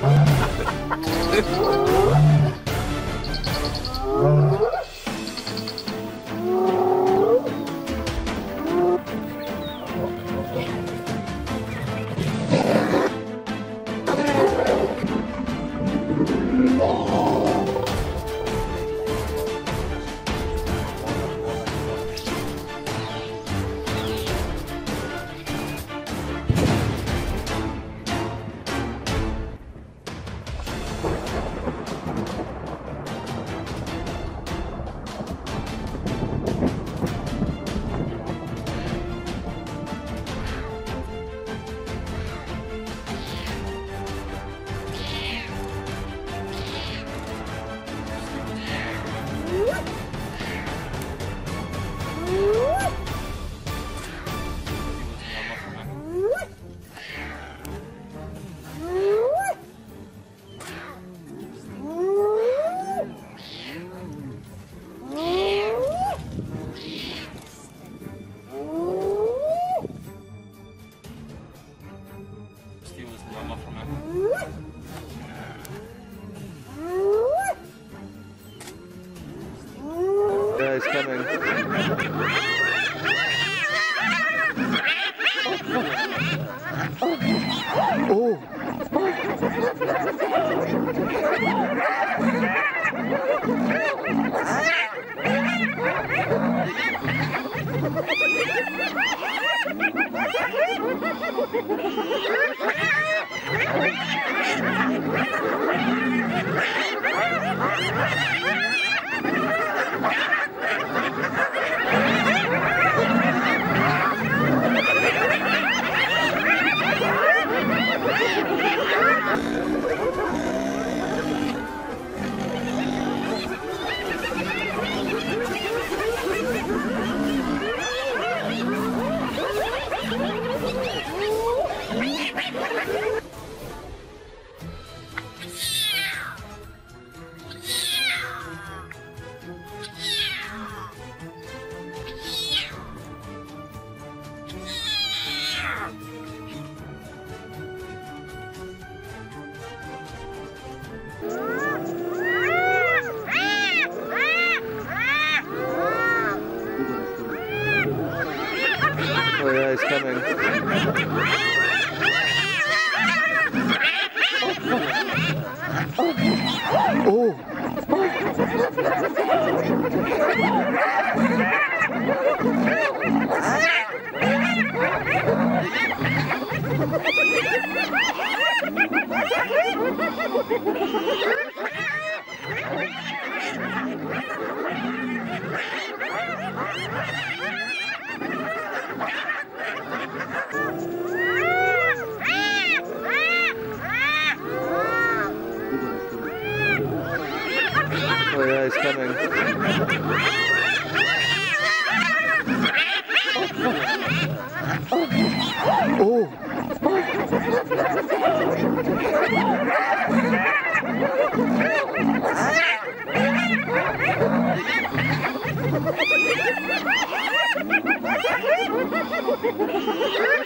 Ah. Oh yeah, he's coming. Oh! Oh yeah, he's coming. Ha ha ha ha!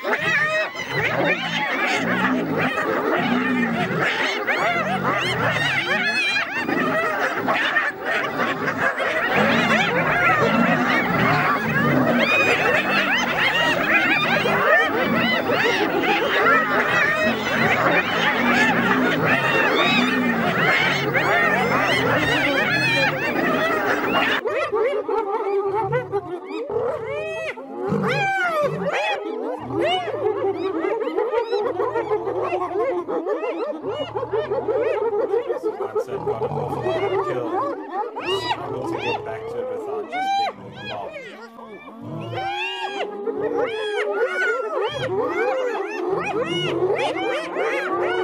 Wee! Wee! Wee! Wee! Wee!